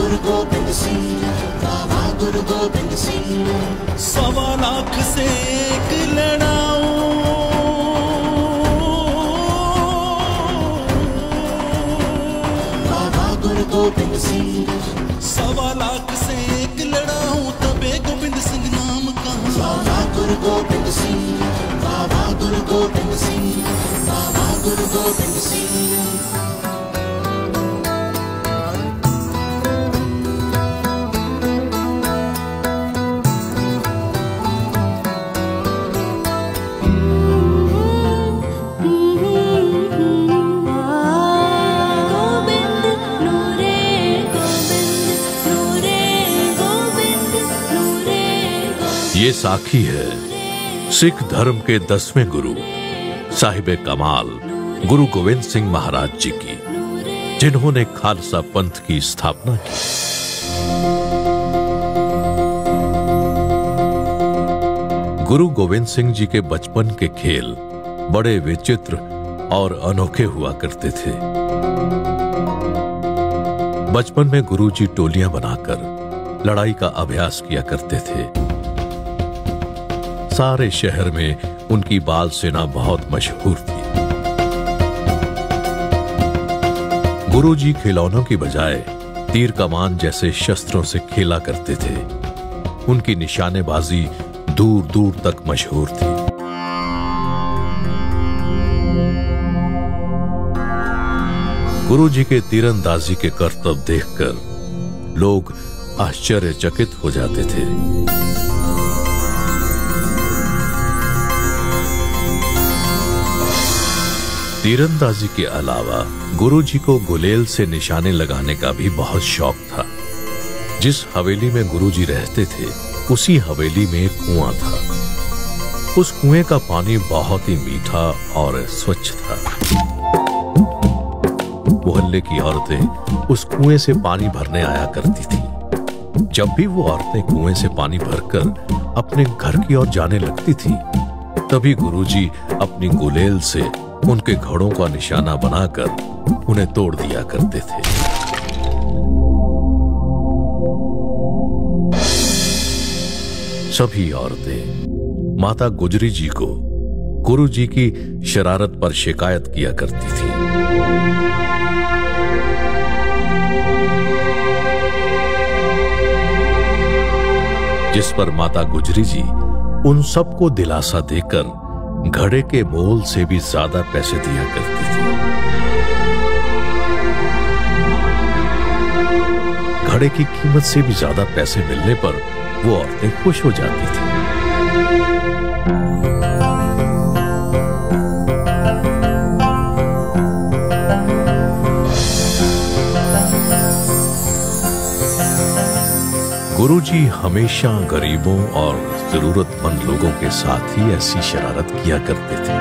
गुरु गोबिंद सिंह बाबा गुरु गोबिंद सिंह सवा लाख से एक लड़ाऊं बाबा गुरु गोबिंद ये साखी है सिख धर्म के दसवें गुरु, साहिब कमाल, गुरु गोविंद सिंह महाराज जी की, जिन्होंने खालसा पंथ की स्थापना की। गुरु गोविंद सिंह जी के बचपन के खेल बड़े विचित्र और अनोखे हुआ करते थे। बचपन में गुरु जी टोलियाँ बनाकर लड़ाई का अभ्यास किया करते थे। सारे शहर में उनकी बाल सेना बहुत मशहूर थी। गुरुजी खिलौनों की बजाय तीर कमान जैसे शस्त्रों से खेला करते थे। उनकी निशानेबाजी दूर दूर तक मशहूर थी। गुरुजी के तीरंदाजी के करतब देखकर लोग आश्चर्यचकित हो जाते थे। तीरंदाजी के अलावा गुरुजी को गुलेल से निशाने लगाने का भी बहुत शौक था। जिस हवेली में गुरुजी रहते थे, उसी हवेली में कुआँ था। उस कुएँ का पानी बहुत ही मीठा और स्वच्छ था। मोहल्ले की औरतें उस कुएँ से पानी भरने आया करती थी। जब भी वो औरतें कुएँ से पानी भरकर अपने घर की ओर जाने लगती थी, तभी गुरुजी अपनी गुलेल से उनके घड़ों का निशाना बनाकर उन्हें तोड़ दिया करते थे। सभी औरतें, माता गुजरी जी को गुरु जी की शरारत पर शिकायत किया करती थी। जिस पर माता गुजरी जी उन सबको दिलासा देकर घड़े के मोल से भी ज़्यादा पैसे दिया करती थी। घड़े की कीमत से भी ज़्यादा पैसे मिलने पर वो औरतें खुश हो जाती थी। गुरुजी हमेशा गरीबों और जरूरतमंद लोगों के साथ ही ऐसी शरारत किया करते थे।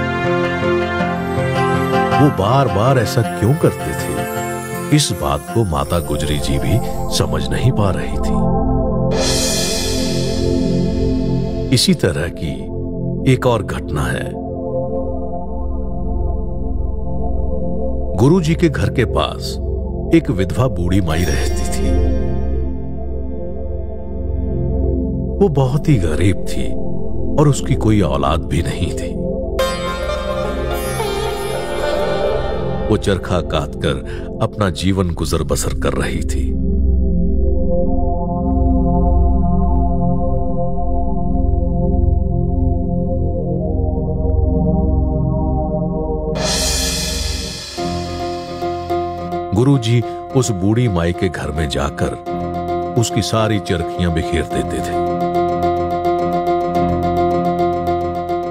वो बार बार ऐसा क्यों करते थे? इस बात को माता गुजरी जी भी समझ नहीं पा रही थी। इसी तरह की एक और घटना है। गुरु जी के घर के पास एक विधवा बूढ़ी माई रहती थी। वो बहुत ही गरीब थी और उसकी कोई औलाद भी नहीं थी। वो चरखा काटकर अपना जीवन गुजर बसर कर रही थी। गुरुजी उस बूढ़ी माई के घर में जाकर उसकी सारी चरखियाँ बिखेर देते थे।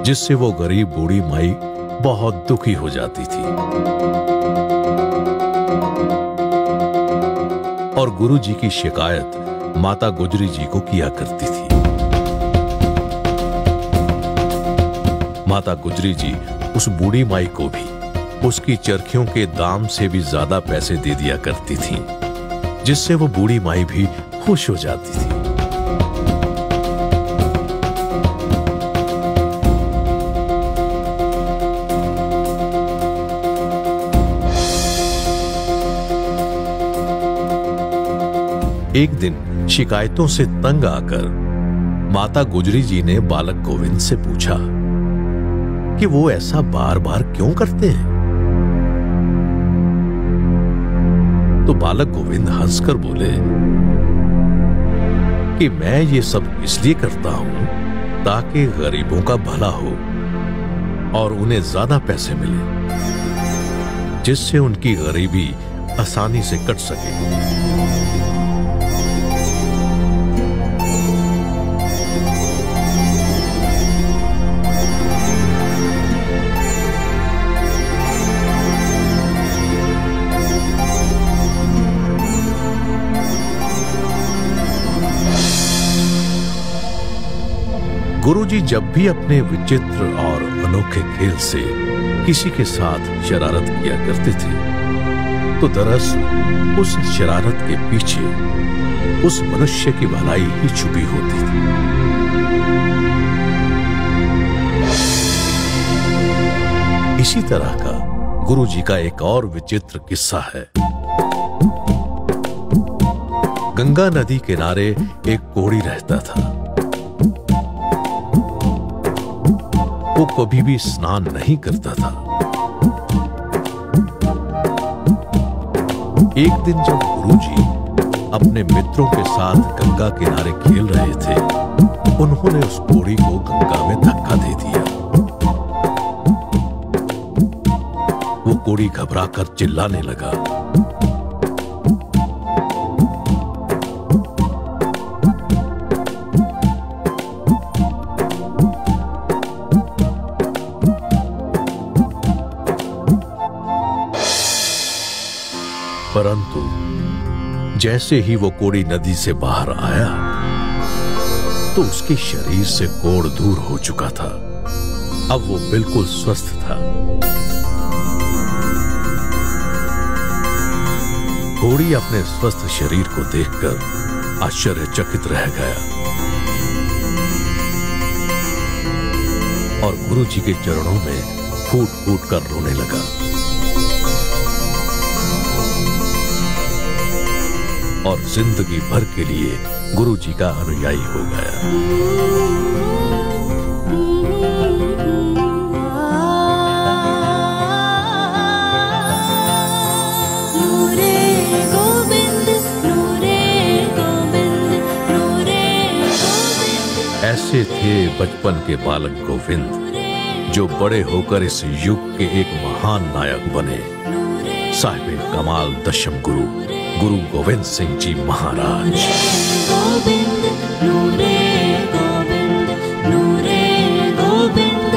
जिससे वो गरीब बूढ़ी माई बहुत दुखी हो जाती थी। और गुरु जी की शिकायत माता गुजरी जी को किया करती थी। माता गुजरी जी उस बूढ़ी माई को भी उसकी चरखियों के दाम से भी ज़्यादा पैसे दे दिया करती थी, जिससे वो बूढ़ी माई भी खुश हो जाती थी। एक दिन शिकायतों से तंग आकर माता गुजरी जी ने बालक गोविंद से पूछा कि वो ऐसा बार बार क्यों करते हैं? तो बालक गोविंद हंसकर बोले, कि मैं ये सब इसलिए करता हूँ ताकि गरीबों का भला हो और उन्हें ज़्यादा पैसे मिले, जिससे उनकी गरीबी आसानी से कट सके। गुरुजी जब भी अपने विचित्र और अनोखे खेल से किसी के साथ शरारत किया करते थे तो दरअसल उस शरारत के पीछे उस मनुष्य की भलाई ही छुपी होती थी। इसी तरह का गुरुजी का एक और विचित्र किस्सा है। गंगा नदी किनारे एक कोड़ी रहता था। वो कभी भी स्नान नहीं करता था। एक दिन जब गुरुजी अपने मित्रों के साथ गंगा किनारे खेल रहे थे, उन्होंने उस कोड़ी को गंगा में धक्का दे दिया। वो कोड़ी घबराकर चिल्लाने लगा। परंतु जैसे ही वो कोड़ी नदी से बाहर आया तो उसके शरीर से कोड़ दूर हो चुका था। अब वो बिल्कुल स्वस्थ था। कोड़ी अपने स्वस्थ शरीर को देखकर आश्चर्यचकित रह गया। और गुरु जी के चरणों में फूट फूट कर रोने लगा। और ज़िंदगी भर के लिए गुरु जी का अनुयायी हो गया। ऐसे थे बचपन के बालक गोविंद जो बड़े होकर इस युग के एक महान नायक बने। साहिब कमाल दशम गुरु। गुरु गोविंद सिंह जी महाराज गोविंद नूरे गोविंद नूरे गोविंद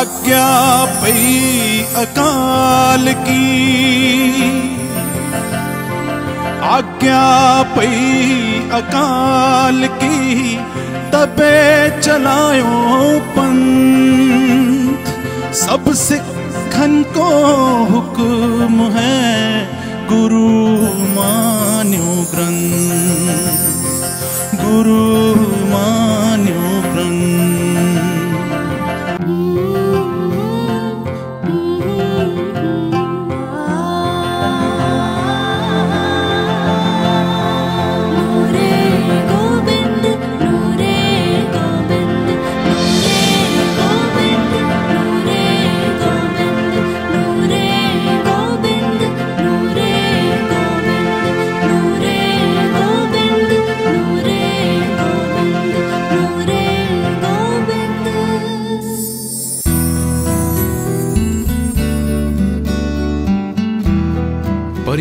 आज्ञा पई अकाल की। आज्ञा पई अकाल की, तबे चलायो पंथ। सब सिखन को हुक्म है गुरु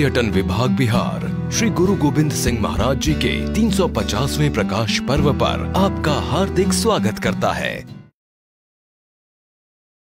पर्यटन विभाग बिहार, श्री गुरु गोविंद सिंह महाराज जी के 350वें प्रकाश पर्व पर आपका हार्दिक स्वागत करता है।